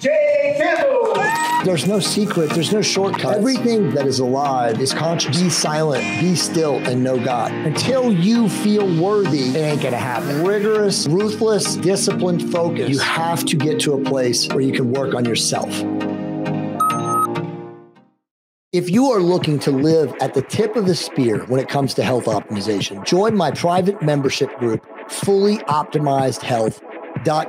Campbell. There's no secret. There's no shortcut. Everything that is alive is conscious. Be silent, be still, and know God. Until you feel worthy, it ain't gonna happen. Rigorous, ruthless, disciplined focus. You have to get to a place where you can work on yourself. If you are looking to live at the tip of the spear when it comes to health optimization, join my private membership group, Fully Optimized Health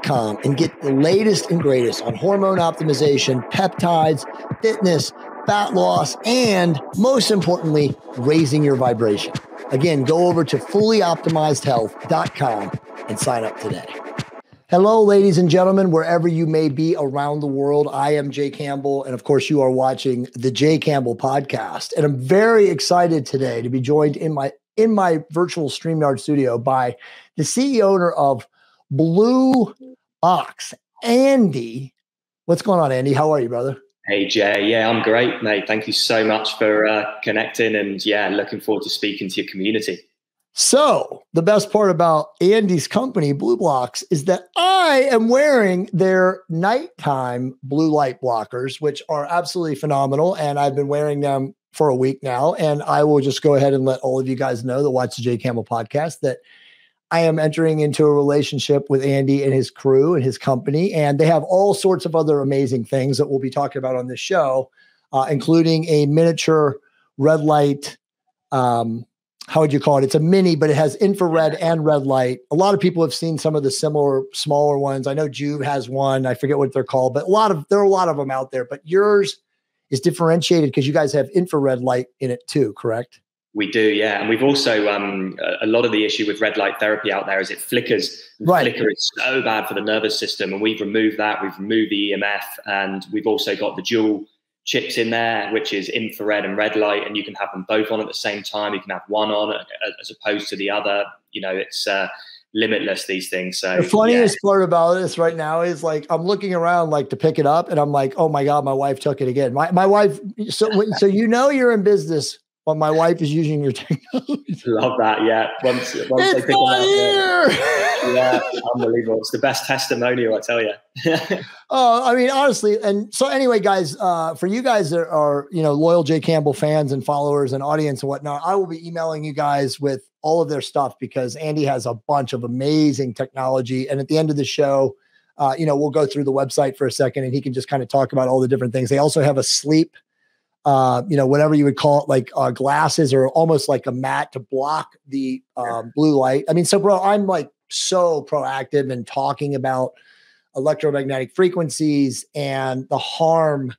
com and get the latest and greatest on hormone optimization, peptides, fitness, fat loss, and most importantly, raising your vibration. Again, go over to fullyoptimizedhealth.com and sign up today. Hello, ladies and gentlemen, wherever you may be around the world. I am Jay Campbell. And of course, you are watching the Jay Campbell podcast. And I'm very excited today to be joined in my in my virtual StreamYard studio by the CEO owner of Blue Box. Andy, what's going on, Andy? How are you, brother? Hey, Jay. Yeah, I'm great, mate. Thank you so much for uh, connecting. And yeah, looking forward to speaking to your community. So, the best part about Andy's company, BLUblox, is that I am wearing their nighttime blue light blockers, which are absolutely phenomenal. And I've been wearing them for a week now. And I will just go ahead and let all of you guys know that watch the Jay Campbell podcast that I am entering into a relationship with Andy and his crew and his company, and they have all sorts of other amazing things that we'll be talking about on this show, uh, including a miniature red light. Um, how would you call it? It's a mini, but it has infrared and red light. A lot of people have seen some of the similar smaller ones. I know Joovv has one. I forget what they're called, but a lot of there are a lot of them out there. But yours is differentiated because you guys have infrared light in it too, correct? We do, yeah, and we've also um, a lot of the issue with red light therapy out there is it flickers. Right, flicker is so bad for the nervous system, and we've removed that. We've removed the EMF, and we've also got the dual chips in there, which is infrared and red light, and you can have them both on at the same time. You can have one on as opposed to the other. You know, it's uh, limitless these things. So the funniest yeah. part about this right now is like I'm looking around like to pick it up, and I'm like, oh my god, my wife took it again. My my wife. So so you know you're in business but my wife is using your technology. Love that. Yeah. Once, once it's they pick them here. yeah, unbelievable. It's the best testimonial, I tell you. oh, I mean, honestly. And so, anyway, guys, uh, for you guys that are, you know, loyal Jay Campbell fans and followers and audience and whatnot, I will be emailing you guys with all of their stuff because Andy has a bunch of amazing technology. And at the end of the show, uh, you know, we'll go through the website for a second and he can just kind of talk about all the different things. They also have a sleep uh, you know, whatever you would call it, like uh, glasses or almost like a mat to block the um, blue light. I mean, so bro, I'm like so proactive and talking about electromagnetic frequencies and the harm,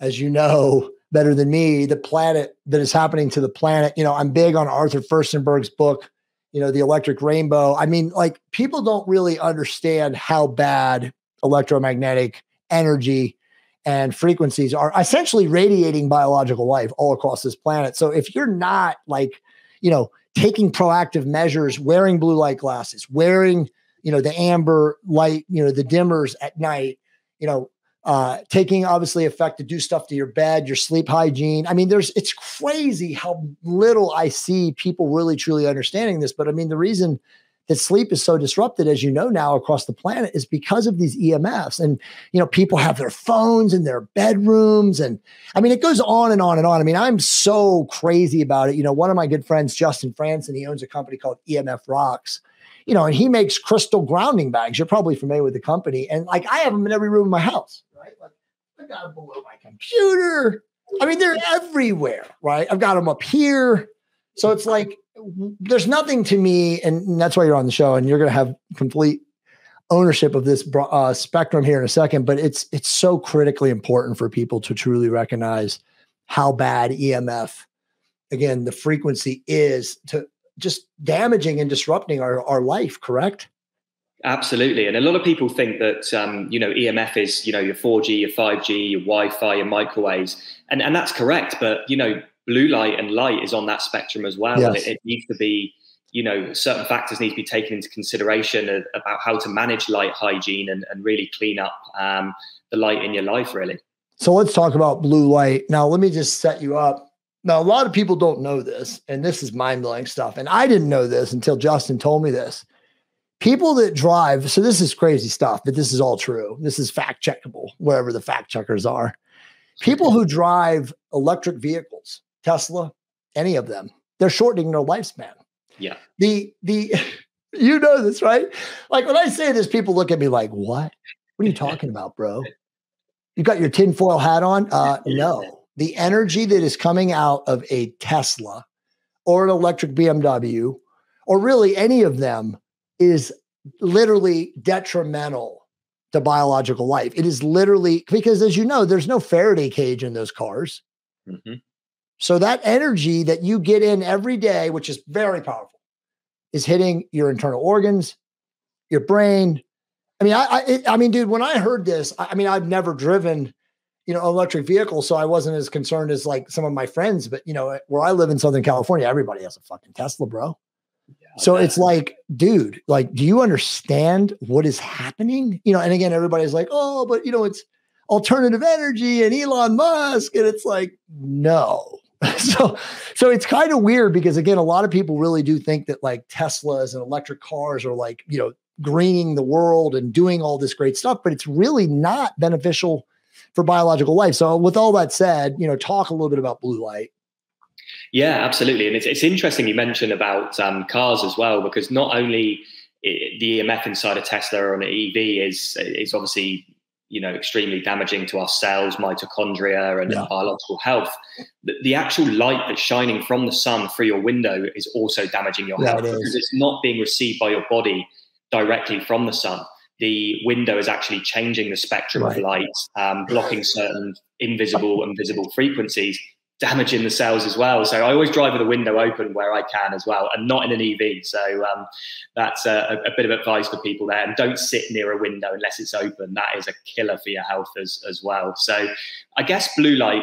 as you know better than me, the planet that is happening to the planet. You know, I'm big on Arthur Firstenberg's book, you know, The Electric Rainbow. I mean, like people don't really understand how bad electromagnetic energy and frequencies are essentially radiating biological life all across this planet. So if you're not like, you know, taking proactive measures, wearing blue light glasses, wearing, you know, the amber light, you know, the dimmers at night, you know, uh, taking obviously effect to do stuff to your bed, your sleep hygiene. I mean, there's it's crazy how little I see people really truly understanding this. But I mean, the reason that sleep is so disrupted, as you know now across the planet, is because of these EMFs. And you know, people have their phones in their bedrooms, and I mean, it goes on and on and on. I mean, I'm so crazy about it. You know, one of my good friends, Justin Franson, he owns a company called EMF Rocks. You know, and he makes crystal grounding bags. You're probably familiar with the company, and like I have them in every room of my house. Right, like I got them below my computer. I mean, they're everywhere. Right, I've got them up here. So it's like there's nothing to me, and that's why you're on the show, and you're going to have complete ownership of this uh, spectrum here in a second. But it's it's so critically important for people to truly recognize how bad EMF, again, the frequency is to just damaging and disrupting our, our life. Correct? Absolutely, and a lot of people think that um, you know EMF is you know your 4G, your 5G, your Wi-Fi, your microwaves, and and that's correct. But you know blue light and light is on that spectrum as well. Yes. And it, it, needs to be, you know, certain factors need to be taken into consideration of, about how to manage light hygiene and, and really clean up um, the light in your life, really. So let's talk about blue light. Now, let me just set you up. Now, a lot of people don't know this, and this is mind blowing stuff. And I didn't know this until Justin told me this. people that drive, so this is crazy stuff, but this is all true. This is fact checkable, wherever the fact checkers are. People who drive electric vehicles, Tesla, any of them, they're shortening their lifespan. Yeah. The the you know this, right? Like when I say this, people look at me like, what? What are you talking about, bro? You got your tinfoil hat on? Uh no. The energy that is coming out of a Tesla or an electric BMW, or really any of them, is literally detrimental to biological life. It is literally because, as you know, there's no Faraday cage in those cars. Mm-hmm. So that energy that you get in every day, which is very powerful, is hitting your internal organs, your brain. I mean, I, I, it, I mean, dude, when I heard this, I, I mean, I've never driven, you know, electric vehicle, so I wasn't as concerned as like some of my friends. But you know, where I live in Southern California, everybody has a fucking Tesla, bro. So it's like, dude, like, do you understand what is happening? You know, and again, everybody's like, oh, but you know, it's alternative energy and Elon Musk. And it's like, no. so so it's kind of weird because again, a lot of people really do think that like Teslas and electric cars are like, you know, greening the world and doing all this great stuff, but it's really not beneficial for biological life. So with all that said, you know, talk a little bit about blue light. Yeah, absolutely. And it's, it's interesting you mentioned about um, cars as well, because not only the EMF inside a Tesla or an EV is is obviously you know extremely damaging to our cells, mitochondria, and, yeah. biological health. The, the, actual light that's shining from the sun through your window is also damaging your yeah, health it because it's not being received by your body directly from the sun. The window is actually changing the spectrum right. of light, um, blocking certain invisible and visible frequencies damaging the cells as well. So I always drive with the window open where I can as well, and not in an EV. So um, that's a, a, bit of advice for people there. And don't sit near a window unless it's open. That is a killer for your health as, as well. So I guess blue light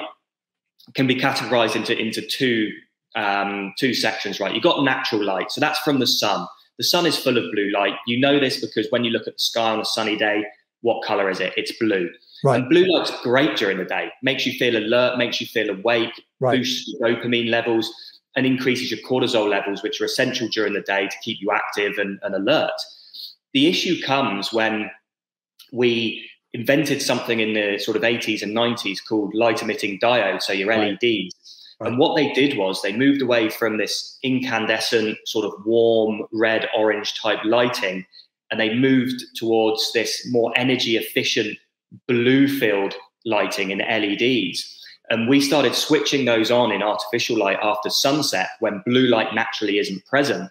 can be categorized into into two um, two sections, right? You've got natural light, so that's from the sun. The sun is full of blue light. You know this because when you look at the sky on a sunny day, what color is it? It's blue. Right. And blue light's great during the day, makes you feel alert, makes you feel awake, right. boosts your dopamine levels, and increases your cortisol levels, which are essential during the day to keep you active and, and alert. The issue comes when we invented something in the sort of 80s and 90s called light emitting diodes, so your LEDs. Right. And what they did was they moved away from this incandescent, sort of warm red orange type lighting, and they moved towards this more energy efficient blue field lighting in LEDs. And we started switching those on in artificial light after sunset when blue light naturally isn't present.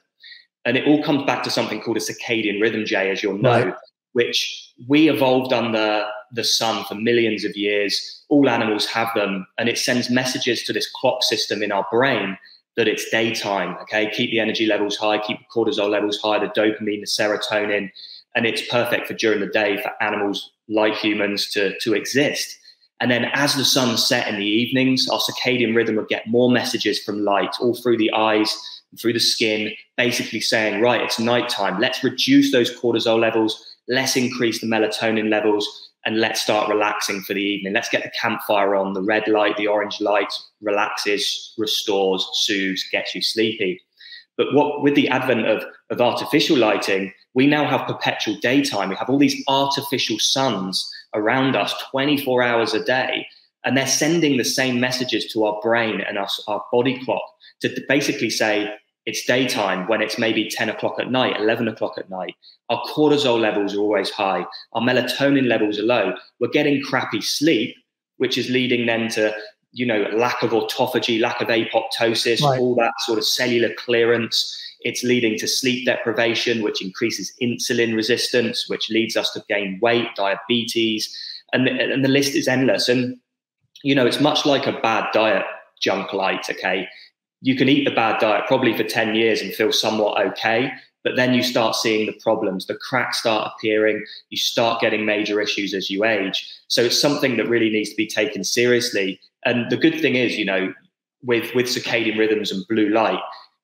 And it all comes back to something called a circadian rhythm, Jay, as you'll know, right. which we evolved under the sun for millions of years. All animals have them. And it sends messages to this clock system in our brain that it's daytime. Okay. Keep the energy levels high, keep the cortisol levels high, the dopamine, the serotonin. And it's perfect for during the day for animals like humans to, to exist. And then as the sun set in the evenings, our circadian rhythm would get more messages from light all through the eyes, through the skin, basically saying, right, it's nighttime. Let's reduce those cortisol levels. Let's increase the melatonin levels and let's start relaxing for the evening. Let's get the campfire on. The red light, the orange light relaxes, restores, soothes, gets you sleepy. But what with the advent of, of artificial lighting, we now have perpetual daytime. We have all these artificial suns around us 24 hours a day. And they're sending the same messages to our brain and our, our body clock to basically say it's daytime when it's maybe 10 o'clock at night, 11 o'clock at night. Our cortisol levels are always high. Our melatonin levels are low. We're getting crappy sleep, which is leading then to you know, lack of autophagy, lack of apoptosis, right. all that sort of cellular clearance. It's leading to sleep deprivation, which increases insulin resistance, which leads us to gain weight, diabetes, and the, and the list is endless. And you know, it's much like a bad diet, junk light. Okay, you can eat the bad diet probably for ten years and feel somewhat okay, but then you start seeing the problems. The cracks start appearing. You start getting major issues as you age. So it's something that really needs to be taken seriously and the good thing is, you know, with with circadian rhythms and blue light,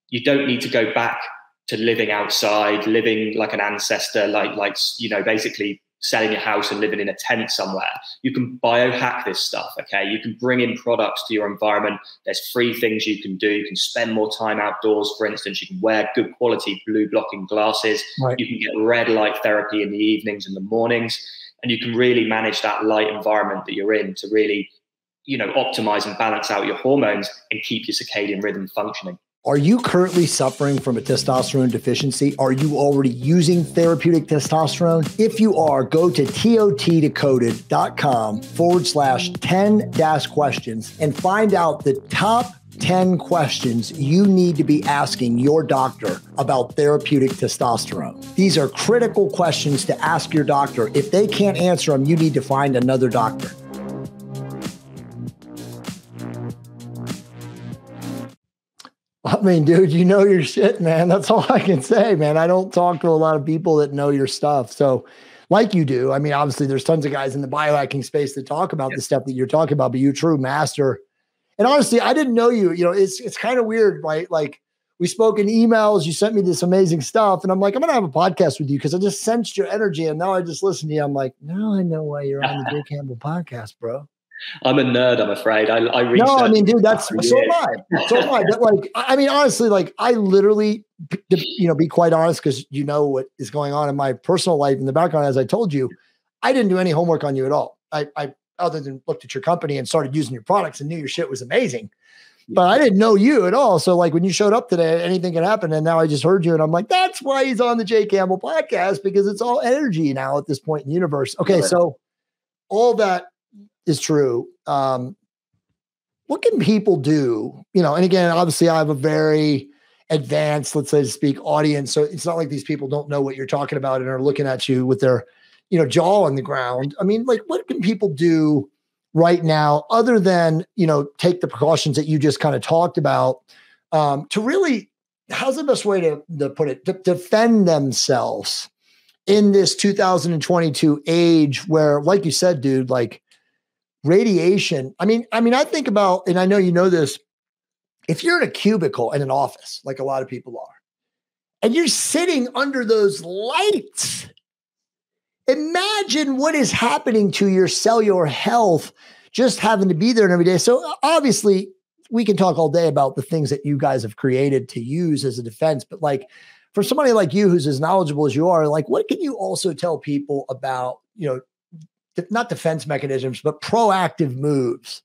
you don't need to go back to living outside, living like an ancestor, like like you know, basically selling your house and living in a tent somewhere. You can biohack this stuff, okay? You can bring in products to your environment. There's free things you can do. You can spend more time outdoors, for instance. You can wear good quality blue blocking glasses. Right. You can get red light therapy in the evenings and the mornings. And you can really manage that light environment that you're in to really, you know, optimize and balance out your hormones and keep your circadian rhythm functioning. Are you currently suffering from a testosterone deficiency? Are you already using therapeutic testosterone? If you are, go to totdecoded.com forward slash 10 dash questions and find out the top 10 questions you need to be asking your doctor about therapeutic testosterone. These are critical questions to ask your doctor. If they can't answer them, you need to find another doctor. I mean, dude, you know your shit, man. That's all I can say, man. I don't talk to a lot of people that know your stuff. So, like you do, I mean, obviously, there's tons of guys in the biohacking space that talk about yeah. the stuff that you're talking about, but you're true master. And honestly, I didn't know you. You know, it's it's kind of weird, right? Like we spoke in emails, you sent me this amazing stuff, and I'm like, I'm gonna have a podcast with you because I just sensed your energy, and now I just listen to you. I'm like, now I know why you're on the Jay Campbell podcast, bro. I'm a nerd. I'm afraid. I, I read. No, I mean, dude, that's so am I. So am I. But like, I mean, honestly, like, I literally, you know, be quite honest, because you know what is going on in my personal life in the background. As I told you, I didn't do any homework on you at all. I, I other than looked at your company and started using your products and knew your shit was amazing. But I didn't know you at all. So, like, when you showed up today, anything can happen. And now I just heard you, and I'm like, that's why he's on the Jay Campbell podcast because it's all energy now at this point in the universe. Okay, so all that is true. Um, what can people do? You know, and again, obviously, I have a very advanced, let's say, speak, audience. So it's not like these people don't know what you're talking about and are looking at you with their, you know, jaw on the ground. I mean, like, what can people do right now, other than you know, take the precautions that you just kind of talked about um, to really? How's the best way to, to put it? To defend themselves in this 2022 age where, like you said, dude, like radiation. I mean, I mean, I think about, and I know you know this. If you're in a cubicle in an office, like a lot of people are, and you're sitting under those lights, imagine what is happening to your cellular health just having to be there every day. So obviously, we can talk all day about the things that you guys have created to use as a defense, but like for somebody like you who's as knowledgeable as you are, like what can you also tell people about, you know, not defense mechanisms, but proactive moves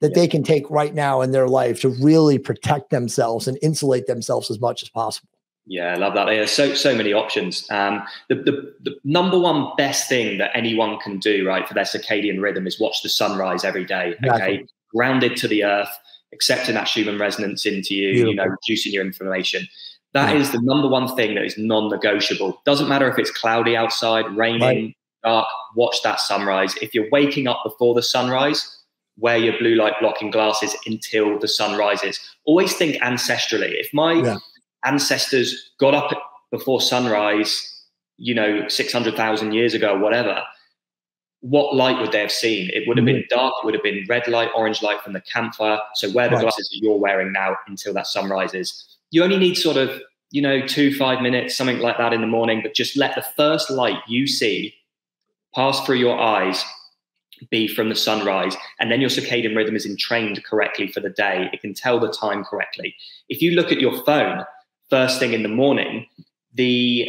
that yeah. they can take right now in their life to really protect themselves and insulate themselves as much as possible. Yeah, I love that. There's so so many options. Um, the, the the number one best thing that anyone can do, right, for their circadian rhythm is watch the sunrise every day. Okay, exactly. grounded to the earth, accepting that Schumann resonance into you, Beautiful. you know, reducing your inflammation. That yeah. is the number one thing that is non-negotiable. Doesn't matter if it's cloudy outside, raining, right dark, watch that sunrise. If you're waking up before the sunrise, wear your blue light blocking glasses until the sun rises. Always think ancestrally. If my yeah. ancestors got up before sunrise, you know, 600,000 years ago, whatever, what light would they have seen? It would have been mm-hmm. dark. It would have been red light, orange light from the campfire. So wear the right. glasses that you're wearing now until that sun rises. You only need sort of, you know, two, five minutes, something like that in the morning, but just let the first light you see pass through your eyes be from the sunrise and then your circadian rhythm is entrained correctly for the day. It can tell the time correctly. If you look at your phone first thing in the morning the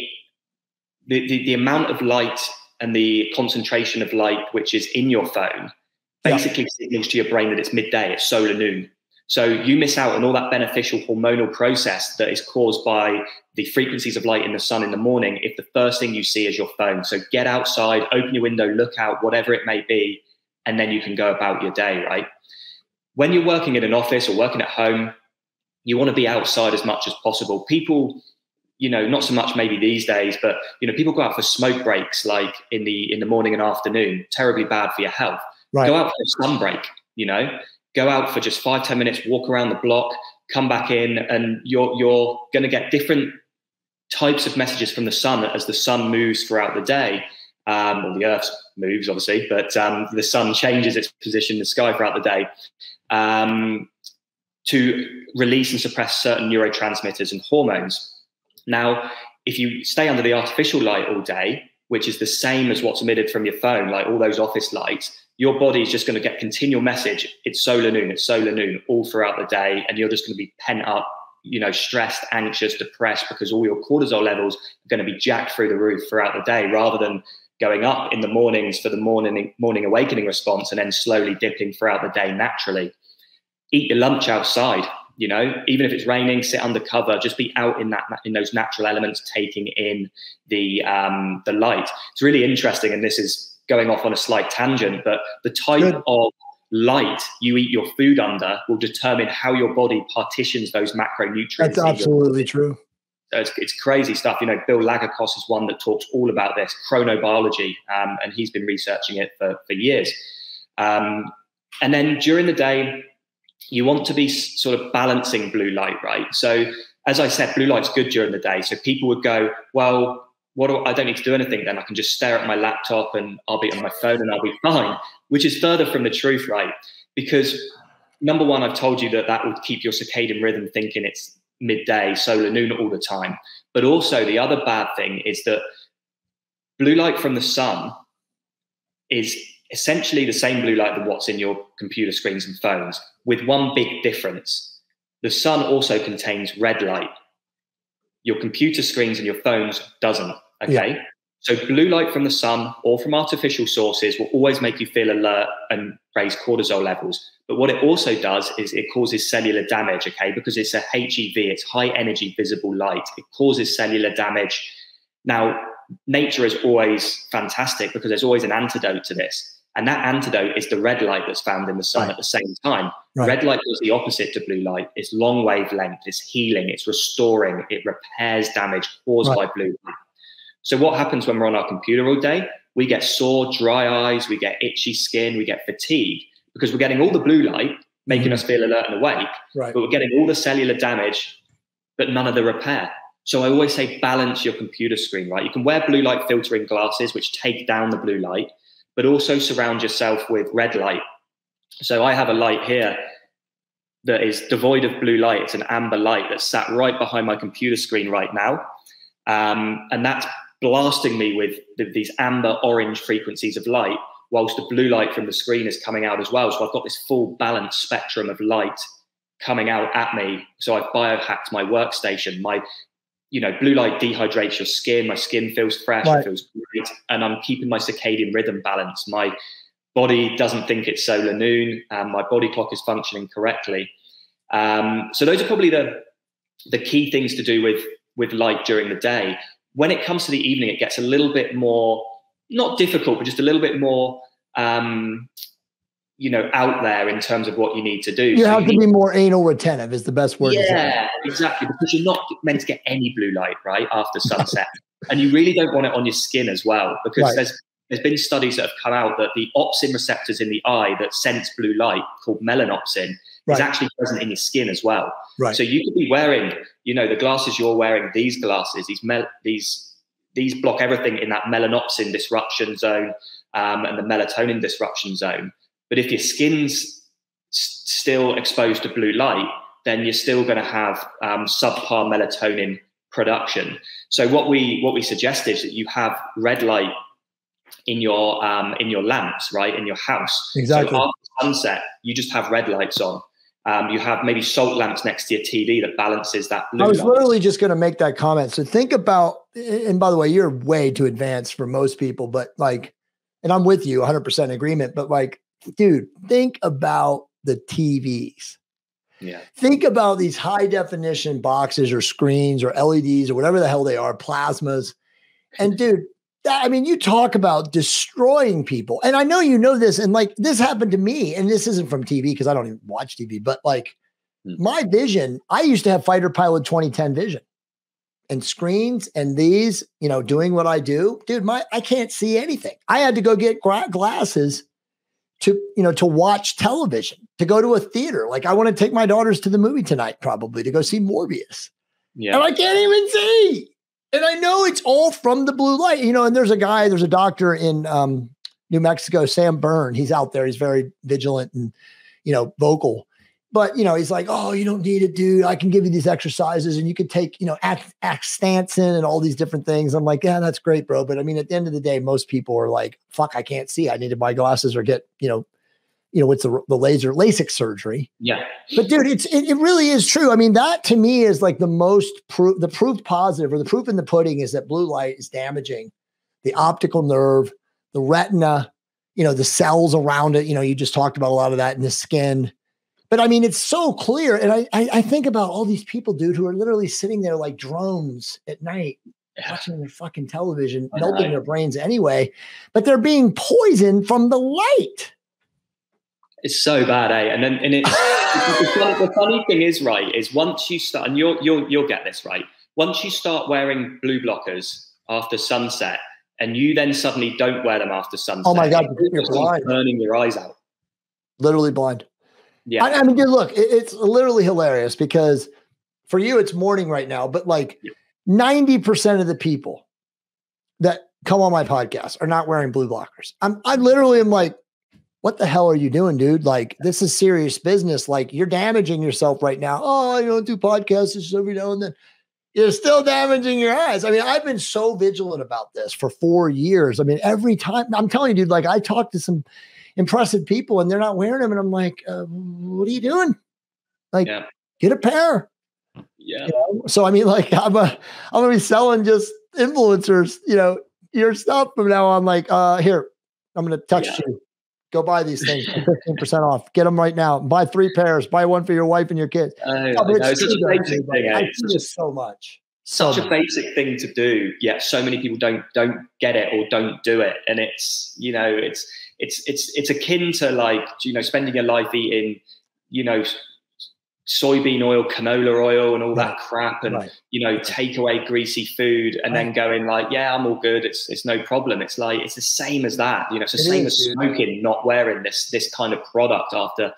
the, the, the amount of light and the concentration of light which is in your phone basically yeah. signals to your brain that it's midday it's solar noon so you miss out on all that beneficial hormonal process that is caused by the frequencies of light in the sun in the morning if the first thing you see is your phone. So get outside, open your window, look out, whatever it may be, and then you can go about your day, right? When you're working in an office or working at home, you want to be outside as much as possible. People, you know, not so much maybe these days, but you know, people go out for smoke breaks like in the in the morning and afternoon, terribly bad for your health. Right. Go out for a sun break, you know go out for just five ten minutes, walk around the block, come back in, and you're you're going to get different types of messages from the sun as the sun moves throughout the day. Um, well, the Earth moves, obviously, but um, the sun changes its position in the sky throughout the day um, to release and suppress certain neurotransmitters and hormones. Now, if you stay under the artificial light all day, which is the same as what's emitted from your phone, like all those office lights, your body's just going to get continual message. It's solar noon, it's solar noon all throughout the day. And you're just going to be pent up, you know, stressed, anxious, depressed because all your cortisol levels are going to be jacked through the roof throughout the day rather than going up in the mornings for the morning morning awakening response and then slowly dipping throughout the day naturally. Eat your lunch outside, you know, even if it's raining, sit under cover, just be out in that in those natural elements, taking in the um, the light. It's really interesting, and this is going off on a slight tangent, but the type Good. of light you eat your food under will determine how your body partitions those macronutrients. That's absolutely true. So it's, it's, crazy stuff. You know, Bill Lagakos is one that talks all about this chronobiology, um, and he's been researching it for, for years. Um, and then during the day, you want to be sort of balancing blue light, right? So, as I said, blue light's good during the day. So people would go, well, what do, I don't need to do anything then. I can just stare at my laptop and I'll be on my phone and I'll be fine, which is further from the truth, right? Because number one, I've told you that that would keep your circadian rhythm thinking it's midday, solar noon all the time. But also, the other bad thing is that blue light from the sun is essentially the same blue light that what's in your computer screens and phones, with one big difference. The sun also contains red light, your computer screens and your phones doesn't. Okay. Yeah. So blue light from the sun or from artificial sources will always make you feel alert and raise cortisol levels. But what it also does is it causes cellular damage, okay, because it's a HEV, it's high energy visible light. It causes cellular damage. Now, nature is always fantastic because there's always an antidote to this. And that antidote is the red light that's found in the sun right. at the same time. Right. Red light does the opposite to blue light. It's long wavelength, it's healing, it's restoring, it repairs damage caused right. by blue light. So, what happens when we're on our computer all day? We get sore, dry eyes, we get itchy skin, we get fatigue because we're getting all the blue light making mm-hmm. us feel alert and awake, but we're getting all the cellular damage, but none of the repair. So I always say balance your computer screen, right? You can wear blue light filtering glasses, which take down the blue light, but also surround yourself with red light. So I have a light here that is devoid of blue light. It's an amber light that's sat right behind my computer screen right now. Um, and that's blasting me with the, these amber orange frequencies of light, whilst the blue light from the screen is coming out as well. So I've got this full balanced spectrum of light coming out at me. So I've biohacked my workstation. My you know, blue light dehydrates your skin. My skin feels fresh, right. it feels great, and I'm keeping my circadian rhythm balanced. My body doesn't think it's solar noon, and my body clock is functioning correctly. Um, so those are probably the the key things to do with with light during the day. When it comes to the evening, it gets a little bit more not difficult, but just a little bit more um, you know out there in terms of what you need to do. You so have you to be more anal retentive is the best word. Yeah, exactly. Because you're not meant to get any blue light right after sunset, and you really don't want it on your skin as well because right. there's there's been studies that have come out that the opsin receptors in the eye that sense blue light called melanopsin right. is actually present in your skin as well. Right. So you could be wearing, you know, the glasses you're wearing, these glasses, these mel- these these block everything in that melanopsin disruption zone um, and the melatonin disruption zone. But if your skin's still exposed to blue light, then you're still going to have um, subpar melatonin production. So what we what we suggest is that you have red light in your um, in your lamps, right, in your house. Exactly. So after sunset, you just have red lights on. Um, you have maybe salt lamps next to your TV that balances that. I was light. literally just going to make that comment. So think about, and by the way, you're way too advanced for most people, but like, and I'm with you 100% agreement. But like, dude, think about the TVs. Yeah. Think about these high definition boxes or screens or LEDs or whatever the hell they are, plasmas. And dude, I mean, you talk about destroying people. And I know you know this. And like this happened to me. And this isn't from TV because I don't even watch TV, but like hmm. my vision, I used to have fighter pilot 2010 vision and screens and these, you know, doing what I do. Dude, my I can't see anything. I had to go get glasses to you know to watch television to go to a theater. Like i want to take my daughters to the movie tonight probably to go see morbius. Yeah. And i can't even see. And i know it's all from the blue light you know and there's a guy there's a doctor in um, new mexico sam berne he's out there. He's very vigilant and you know vocal but you know, he's like, "Oh, you don't need it, dude. I can give you these exercises, and you could take, you know, act, act Astaxanthin and all these different things." I'm like, "Yeah, that's great, bro." But I mean, at the end of the day, most people are like, "Fuck, I can't see. I need to buy glasses or get, you know, you know, what's the the laser LASIK surgery." Yeah. But dude, it's it, it really is true. I mean, that to me is like the most proof. The proof positive or the proof in the pudding is that blue light is damaging the optical nerve, the retina, you know, the cells around it. You know, you just talked about a lot of that in the skin but I mean, it's so clear. And I, I, I think about all these people, dude, who are literally sitting there like drones at night yeah. watching their fucking television, melting right. their brains anyway, but they're being poisoned from the light. It's so bad, eh? And then, and it, the, funny, the funny thing is, right, is once you start, and you'll you'll you'll get this right. Once you start wearing blue blockers after sunset, and you then suddenly don't wear them after sunset, oh my god, you're blind, burning your eyes out, literally blind. Yeah. I, I mean, dude, look, it, it's literally hilarious because for you, it's morning right now, but like yeah. 90% of the people that come on my podcast are not wearing blue blockers. I'm, I literally am like, what the hell are you doing, dude? Like, this is serious business. Like, you're damaging yourself right now. Oh, I don't do podcasts just every now and then. You're still damaging your eyes. I mean, I've been so vigilant about this for four years. I mean, every time I'm telling you, dude, like I talk to some impressive people and they're not wearing them. And I'm like, uh, what are you doing? Like, yeah. get a pair. Yeah. You know? So I mean, like, I'm a, I'm gonna be selling just influencers, you know, your stuff from now on. Like, uh, here, I'm gonna text yeah. you. Go buy these things, 15% off. Get them right now. Buy three pairs. Buy one for your wife and your kids. Uh, no, it's, it's, basic thing, I see this so much such a basic thing to do yet so many people don't don't get it or don't do it and it's you know it's it's it's it's akin to like you know spending your life eating you know soybean oil canola oil and all right. that crap and right. you know take away greasy food and right. then going like yeah i'm all good it's it's no problem it's like it's the same as that you know it's the it same is, as smoking dude. not wearing this this kind of product after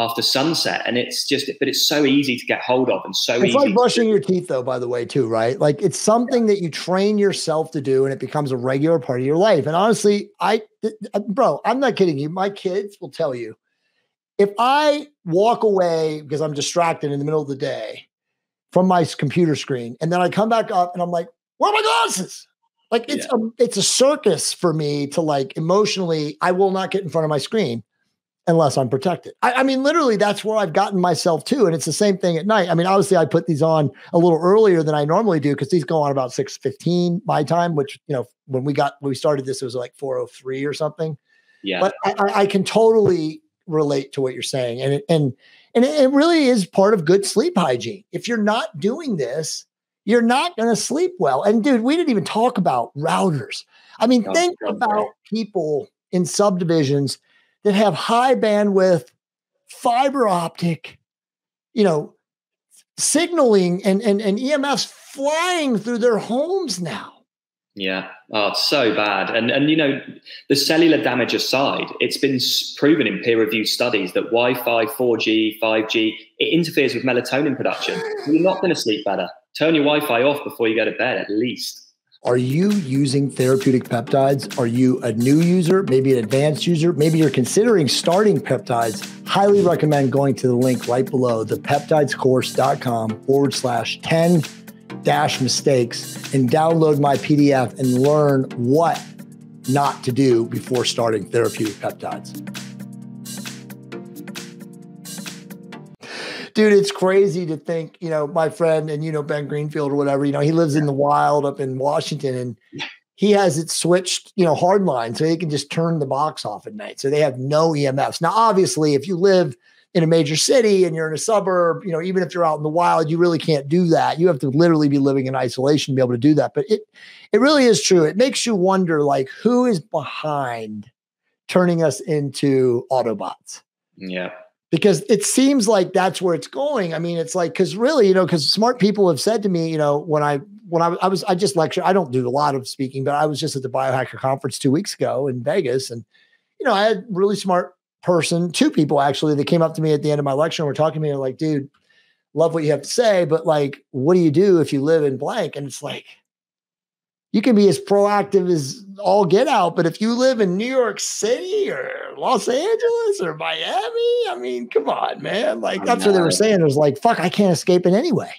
after sunset and it's just but it's so easy to get hold of and so it's like brushing your teeth though by the way too right? Like it's something that you train yourself to do and it becomes a regular part of your life. And honestly i uh, bro i'm not kidding you. My kids will tell you if i walk away because i'm distracted in the middle of the day from my computer screen and then i come back up and i'm like where are my glasses? Like it's yeah. a it's a circus for me to like emotionally i will not get in front of my screen unless I'm protected. I, I, mean, literally, that's where I've gotten myself to. And it's the same thing at night. I mean, obviously, I put these on a little earlier than I normally do because these go on about 6:15 my time, which, you know, when we got when we started this, it was like 403 or something. Yeah. But I, I can totally relate to what you're saying. And it, and and it really is part of good sleep hygiene. If you're not doing this, you're not going to sleep well. And dude, we didn't even talk about routers. I mean, oh, think about people in subdivisions that have high bandwidth fiber optic, you know, signaling and, and, and EMFs flying through their homes now. Yeah. Oh, it's so bad. And, and, you know, the cellular damage aside, it's been proven in peer reviewed studies that Wi Fi, 4G, 5G, it interferes with melatonin production. You're not going to sleep better. Turn your Wi Fi off before you go to bed, at least. Are you using therapeutic peptides? Are you a new user, maybe an advanced user? Maybe you're considering starting peptides. Highly recommend going to the link right below, thepeptidescourse.com forward slash 10 dash mistakes and download my PDF and learn what not to do before starting therapeutic peptides. Dude, it's crazy to think, you know, my friend and you know Ben Greenfield or whatever, you know, he lives in the wild up in Washington and he has it switched, you know, hard line so he can just turn the box off at night. So they have no EMFs. Now, obviously, if you live in a major city and you're in a suburb, you know, even if you're out in the wild, you really can't do that. You have to literally be living in isolation to be able to do that. But it it really is true. It makes you wonder like who is behind turning us into Autobots. Yeah because it seems like that's where it's going. I mean, it's like because really, you know, because smart people have said to me, you know, when I when I, I was I just lecture. I don't do a lot of speaking, but I was just at the biohacker conference two weeks ago in Vegas, and you know, I had really smart person, two people actually, that came up to me at the end of my lecture and were talking to me, like, dude, love what you have to say, but like, what do you do if you live in blank? And it's like, you can be as proactive as all get out. But if you live in New York City or Los Angeles or Miami, I mean, come on, man. Like that's what they were saying. It was like, fuck, I can't escape it anyway.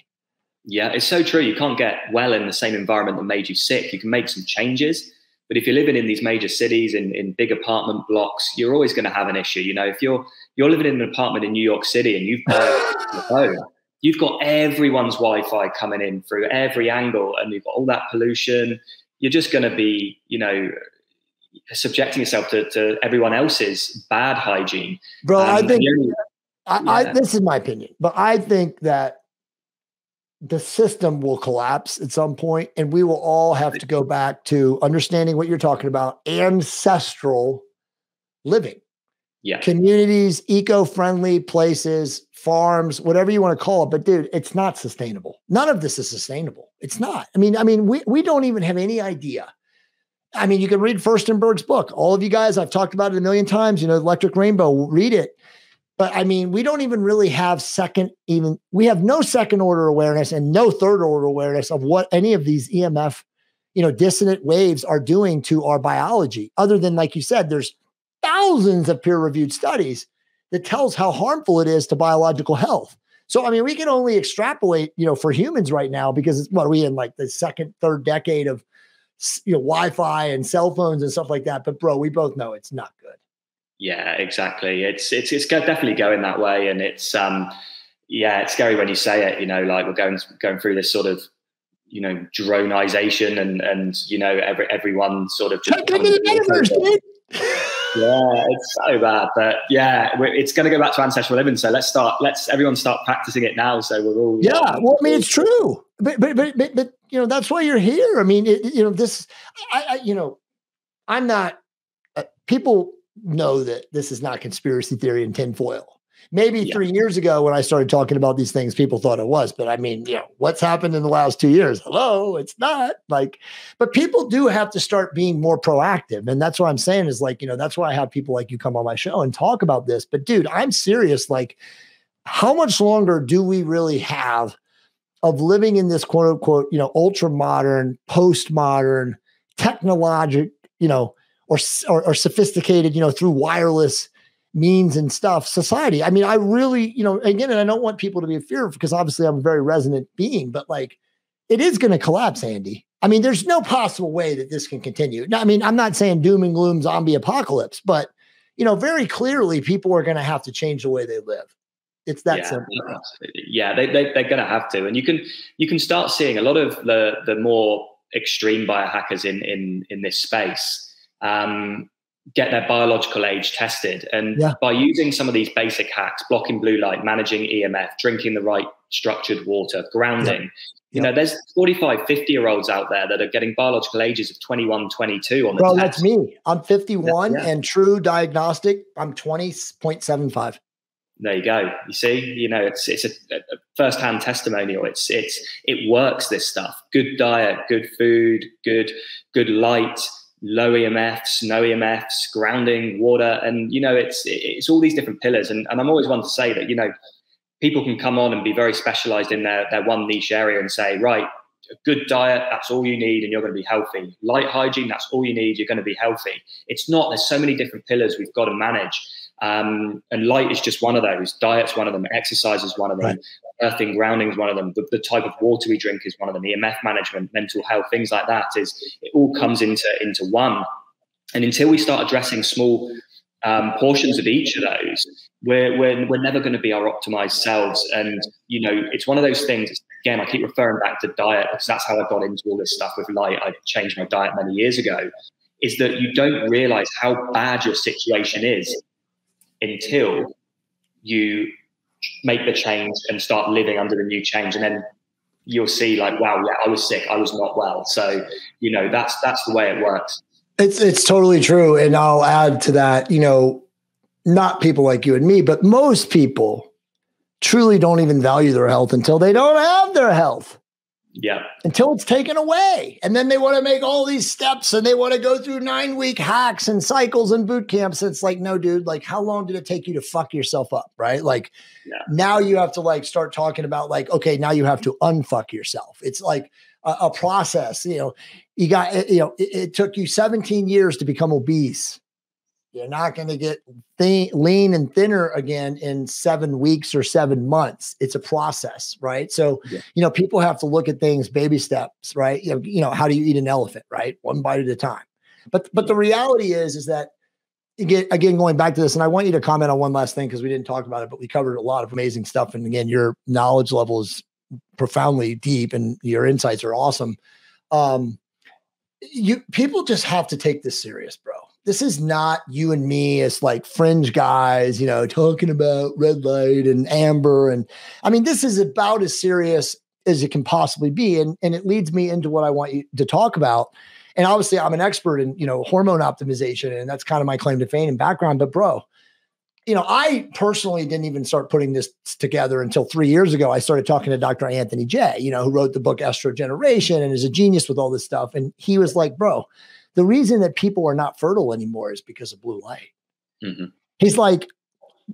Yeah, it's so true. You can't get well in the same environment that made you sick. You can make some changes, but if you're living in these major cities in, in big apartment blocks, you're always going to have an issue. You know, if you're you're living in an apartment in New York City and you've got you've got everyone's Wi-Fi coming in through every angle, and you've got all that pollution. You're just going to be, you know, subjecting yourself to, to everyone else's bad hygiene. Bro, um, I think I, yeah. I, this is my opinion, but I think that the system will collapse at some point and we will all have to go back to understanding what you're talking about ancestral living yeah. Communities eco-friendly places farms whatever you want to call it but dude it's not sustainable. None of this is sustainable. It's not. I mean i mean we, we don't even have any idea. I mean you can read Firstenberg's book. All of you guys i've talked about it a million times you know electric rainbow read it. But I mean, we don't even really have second, even we have no second order awareness and no third order awareness of what any of these EMF, you know, dissonant waves are doing to our biology. Other than, like you said, there's thousands of peer reviewed studies that tells how harmful it is to biological health. So, I mean, we can only extrapolate, you know, for humans right now because what are we in like the second, third decade of, you know, Wi Fi and cell phones and stuff like that. But, bro, we both know it's not good. Yeah, exactly. It's it's it's definitely going that way, and it's um yeah, it's scary when you say it. You know, like we're going going through this sort of you know droneization, and and you know every everyone sort of just. yeah, it's so bad, but yeah, it's going to go back to ancestral living. So let's start. Let's everyone start practicing it now. So we're all. Yeah, uh, well, I mean, it's true, but but but but, but you know that's why you're here. I mean, it, you know this. I, I you know, I'm not. Uh, people know that this is not conspiracy theory and tinfoil. Maybe yeah. three years ago, when I started talking about these things, people thought it was. But I mean, you know, what's happened in the last two years? Hello, it's not like, but people do have to start being more proactive. And that's what I'm saying is like, you know, that's why I have people like you come on my show and talk about this. But dude, I'm serious. Like, how much longer do we really have of living in this quote unquote, you know, ultra modern, postmodern, technologic, you know, or, or, or sophisticated, you know, through wireless means and stuff society. I mean, I really, you know, again, and I don't want people to be fearful because obviously I'm a very resonant being, but like it is going to collapse, Andy. I mean, there's no possible way that this can continue. Now, I mean, I'm not saying doom and gloom zombie apocalypse, but you know, very clearly people are going to have to change the way they live. It's that yeah, simple. Yeah, they, they, they're going to have to. And you can, you can start seeing a lot of the, the more extreme biohackers in, in, in this space um, get their biological age tested. And yeah. by using some of these basic hacks, blocking blue light, managing EMF, drinking the right structured water, grounding, yeah. you know, there's 45, 50 year olds out there that are getting biological ages of 21, 22 on the Well, test. that's me. I'm 51 yeah. and TruDiagnostic, I'm 20.75 there you go. You see, you know, it's it's a, a first-hand testimonial. It's it's it works. This stuff. Good diet, good food, good good light, low EMFs, no EMFs, grounding, water, and you know, it's it's all these different pillars. And, and I'm always one to say that you know, people can come on and be very specialized in their their one niche area and say, right, a good diet, that's all you need, and you're going to be healthy. Light hygiene, that's all you need, you're going to be healthy. It's not. There's so many different pillars we've got to manage. Um, and light is just one of those. Diet's one of them. Exercise is one of them. Right earthing grounding is one of them. The, the, type of water we drink is one of them. Emf management mental health things like that is it all comes into into one. And until we start addressing small um, portions of each of those we're, we're, we're never going to be our optimized selves. And you know it's one of those things again i keep referring back to diet because that's how i got into all this stuff with light. I changed my diet many years ago. Is that you don't realize how bad your situation is until you make the change and start living under the new change. And then you'll see like wow yeah i was sick i was not well. So you know that's that's the way it works. It's it's totally true. And i'll add to that you know not people like you and me but most people truly don't even value their health until they don't have their health yeah. Until it's taken away. And then they want to make all these steps and they want to go through nine week hacks and cycles and boot camps. It's like, no, dude, like, how long did it take you to fuck yourself up? Right. Like, yeah. now you have to like start talking about, like, okay, now you have to unfuck yourself. It's like a, a process, you know. you got eh, you know it, it took you 17 years to become obese you're not going to get thin, lean and thinner again in seven weeks or seven months. It's a process, right? So, yeah. you know, people have to look at things baby steps, right? You know, you know, how do you eat an elephant, right? One bite at a time. But but the reality is, is that again, again, going back to this, and I want you to comment on one last thing because we didn't talk about it, but we covered a lot of amazing stuff. And again, your knowledge level is profoundly deep, and your insights are awesome. Um, you people just have to take this serious, bro this is not you and me as like fringe guys, you know, talking about red light and amber. And I mean, this is about as serious as it can possibly be. And, and it leads me into what I want you to talk about. And obviously, I'm an expert in, you know, hormone optimization, and that's kind of my claim to fame and background. But, bro, you know, I personally didn't even start putting this together until three years ago. I started talking to Dr. Anthony Jay, you know, who wrote the book Estrogeneration and is a genius with all this stuff. And he was like, bro, the reason that people are not fertile anymore is because of blue light. Mm-hmm. He's like,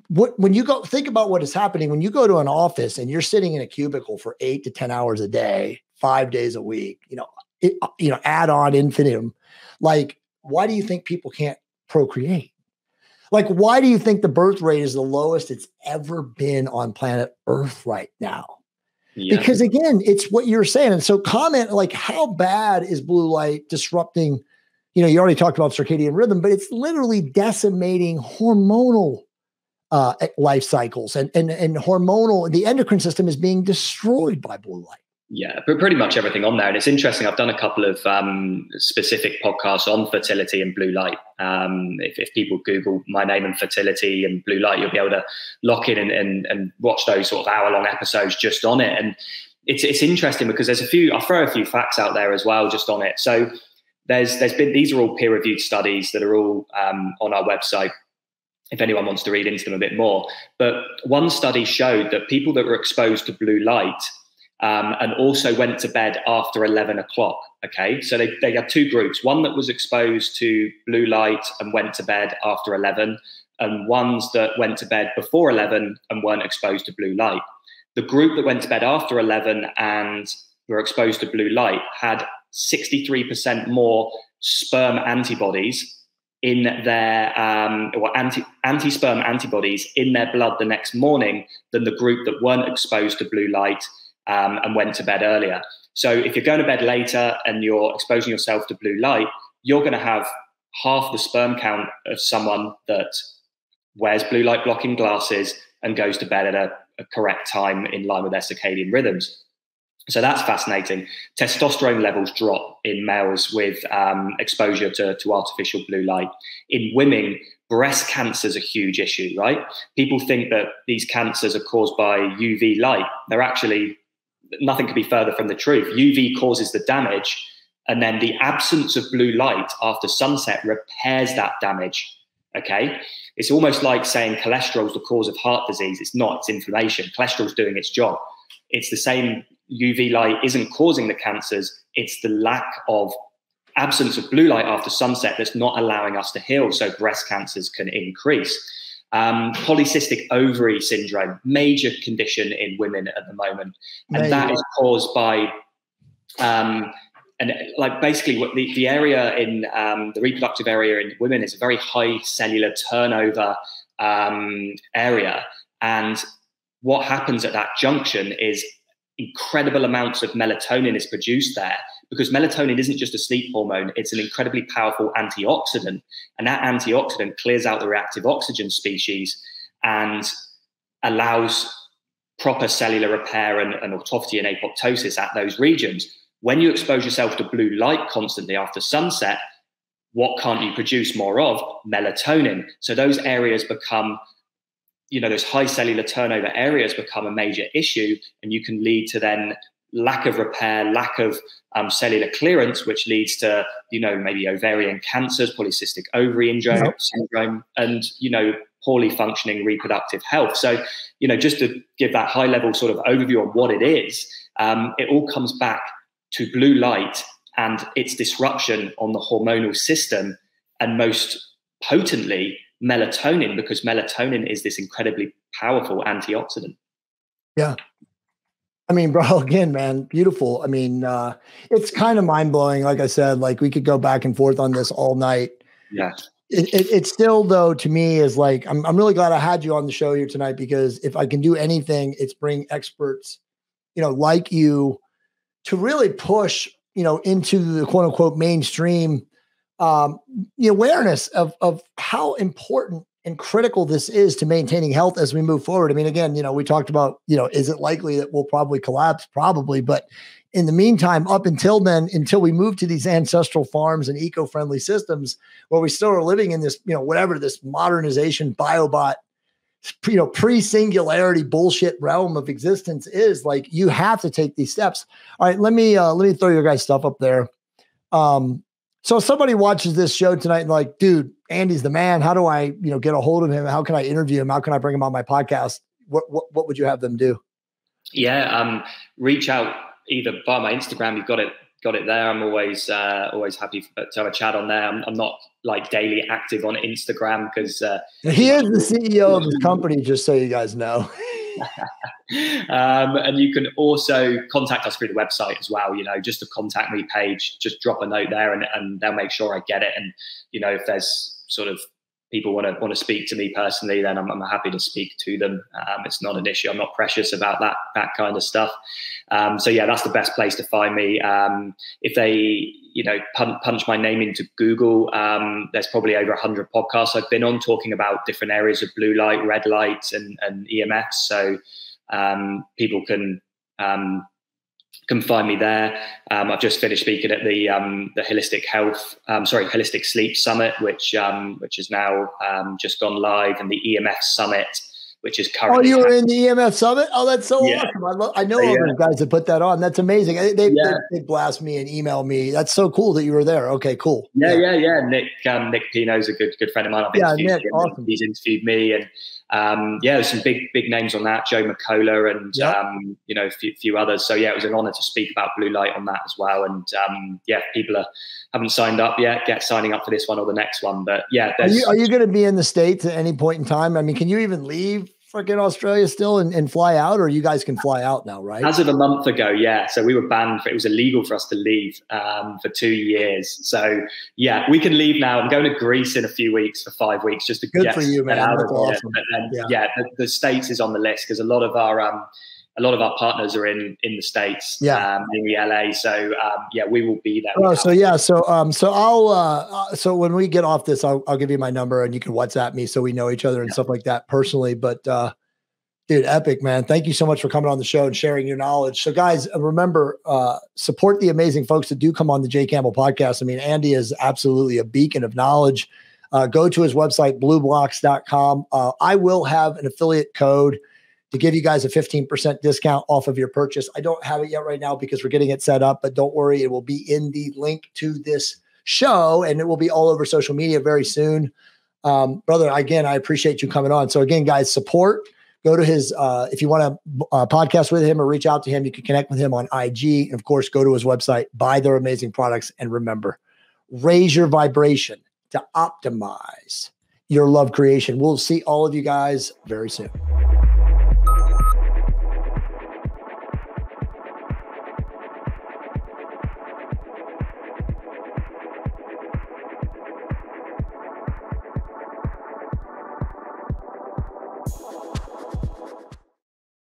what when you go think about what is happening when you go to an office and you're sitting in a cubicle for eight to 10 hours a day, five days a week, you know, it, you know, add on infinitum. Like, why do you think people can't procreate? Like, why do you think the birth rate is the lowest it's ever been on planet Earth right now? Yeah. Because again, it's what you're saying. And so, comment like, how bad is blue light disrupting you know, you already talked about circadian rhythm, but it's literally decimating hormonal uh, life cycles and, and, and hormonal, the endocrine system is being destroyed by blue light. Yeah, but pretty much everything on there. And it's interesting. I've done a couple of um, specific podcasts on fertility and blue light. Um, if, if, people Google my name and fertility and blue light, you'll be able to lock in and, and, and watch those sort of hour long episodes just on it. And it's, it's interesting because there's a few, I'll throw a few facts out there as well just on it. So there's there's been these are all peer reviewed studies that are all um, on our website if anyone wants to read into them a bit more. But one study showed that people that were exposed to blue light um, and also went to bed after 11 o'clock. Okay, so they, they had two groups one that was exposed to blue light and went to bed after 11, and ones that went to bed before 11 and weren't exposed to blue light. The group that went to bed after 11 and were exposed to blue light had 63% more sperm antibodies in their um, or anti anti sperm antibodies in their blood the next morning than the group that weren't exposed to blue light um, and went to bed earlier. So if you're going to bed later and you're exposing yourself to blue light, you're going to have half the sperm count of someone that wears blue light blocking glasses and goes to bed at a, a correct time in line with their circadian rhythms. So that's fascinating. Testosterone levels drop in males with um, exposure to, to artificial blue light. In women, breast cancer is a huge issue, right? People think that these cancers are caused by UV light. They're actually, nothing could be further from the truth. UV causes the damage, and then the absence of blue light after sunset repairs that damage. Okay. It's almost like saying cholesterol is the cause of heart disease. It's not, it's inflammation. Cholesterol is doing its job. It's the same UV light isn't causing the cancers, it's the lack of absence of blue light after sunset that's not allowing us to heal. So breast cancers can increase. Um, polycystic ovary syndrome, major condition in women at the moment, and that is caused by um, and like basically what the, the area in um, the reproductive area in women is a very high cellular turnover um, area, and what happens at that junction is incredible amounts of melatonin is produced there because melatonin isn't just a sleep hormone, it's an incredibly powerful antioxidant. And that antioxidant clears out the reactive oxygen species and allows proper cellular repair and, and autophagy and apoptosis at those regions. When you expose yourself to blue light constantly after sunset, what can't you produce more of? Melatonin. So those areas become you know those high cellular turnover areas become a major issue and you can lead to then lack of repair lack of um, cellular clearance which leads to you know maybe ovarian cancers polycystic ovary syndrome, syndrome and you know poorly functioning reproductive health. So you know just to give that high level sort of overview on what it is um, it all comes back to blue light and its disruption on the hormonal system and most potently melatonin because melatonin is this incredibly powerful antioxidant. Yeah. I mean, bro, again, man, beautiful. I mean, uh, it's kind of mind blowing. Like I said, like we could go back and forth on this all night. Yeah. It, it, it still, though, to me is like, I'm, I'm really glad I had you on the show here tonight because if I can do anything, it's bring experts, you know, like you to really push, you know, into the quote unquote mainstream um, the awareness of, of how important and critical this is to maintaining health as we move forward. I mean, again, you know, we talked about, you know, is it likely that we'll probably collapse? Probably, but in the meantime, up until then, until we move to these ancestral farms and eco-friendly systems, where we still are living in this, you know, whatever this modernization biobot, you know, pre-singularity bullshit realm of existence is, like you have to take these steps. All right, let me uh, let me throw your guys' stuff up there. Um, so if somebody watches this show tonight and like, dude, Andy's the man. How do I, you know, get a hold of him? How can I interview him? How can I bring him on my podcast? What what, what would you have them do? Yeah, um, reach out either by my Instagram. You've got it got it there. I'm always uh, always happy to have a chat on there. I'm, I'm not like daily active on Instagram because uh, he is the CEO of his company. Just so you guys know. um, and you can also contact us through the website as well. You know, just a contact me page. Just drop a note there, and, and they'll make sure I get it. And you know, if there's sort of people want to want to speak to me personally, then I'm, I'm happy to speak to them. Um, it's not an issue. I'm not precious about that that kind of stuff. Um, so yeah, that's the best place to find me. Um, if they you know punch, punch, my name into Google, um, there's probably over hundred podcasts I've been on talking about different areas of blue light, red light, and and EMFs. So um, people can um, can find me there. Um, I've just finished speaking at the um, the holistic health, um, sorry, holistic sleep summit, which um, which has now um, just gone live, and the EMF summit, which is currently. Oh, you were in the EMF summit. Oh, that's so yeah. awesome! I, I know all yeah. those guys that put that on. That's amazing. They they, yeah. they, they, blast me and email me. That's so cool that you were there. Okay, cool. Yeah, yeah, yeah. Nick um, Nick Pineault's a good good friend of mine. I've yeah, Nick, awesome. He's interviewed me and um, yeah, there's some big big names on that, Joe McCullough and yep. um, you know a few, few, others. So yeah, it was an honour to speak about blue light on that as well. And um, yeah, people are haven't signed up yet, get signing up for this one or the next one. But yeah, are you, are you going to be in the states at any point in time? I mean, can you even leave freaking Australia still and, and, fly out, or you guys can fly out now, right? As of a month ago, yeah. So we were banned. For, it was illegal for us to leave um, for two years. So yeah, we can leave now. I'm going to Greece in a few weeks for five weeks just to Good get for you, man. out That's of awesome. But then, yeah, yeah the, the, states is on the list because a lot of our um, a lot of our partners are in in the states, yeah, um, in the LA. So um, yeah, we will be there. Oh, so yeah, so um, so I'll uh, uh, so when we get off this, I'll, I'll give you my number and you can WhatsApp me so we know each other and yeah. stuff like that personally. But uh, Dude, epic, man. Thank you so much for coming on the show and sharing your knowledge. So, guys, uh, remember, uh, support the amazing folks that do come on the Jay Campbell podcast. I mean, Andy is absolutely a beacon of knowledge. Uh, go to his website, blublox.com. Uh, I will have an affiliate code to give you guys a 15% discount off of your purchase. I don't have it yet right now because we're getting it set up, but don't worry, it will be in the link to this show and it will be all over social media very soon. Um, brother, again, I appreciate you coming on. So, again, guys, support go to his uh, if you want to uh, podcast with him or reach out to him you can connect with him on ig and of course go to his website buy their amazing products and remember raise your vibration to optimize your love creation we'll see all of you guys very soon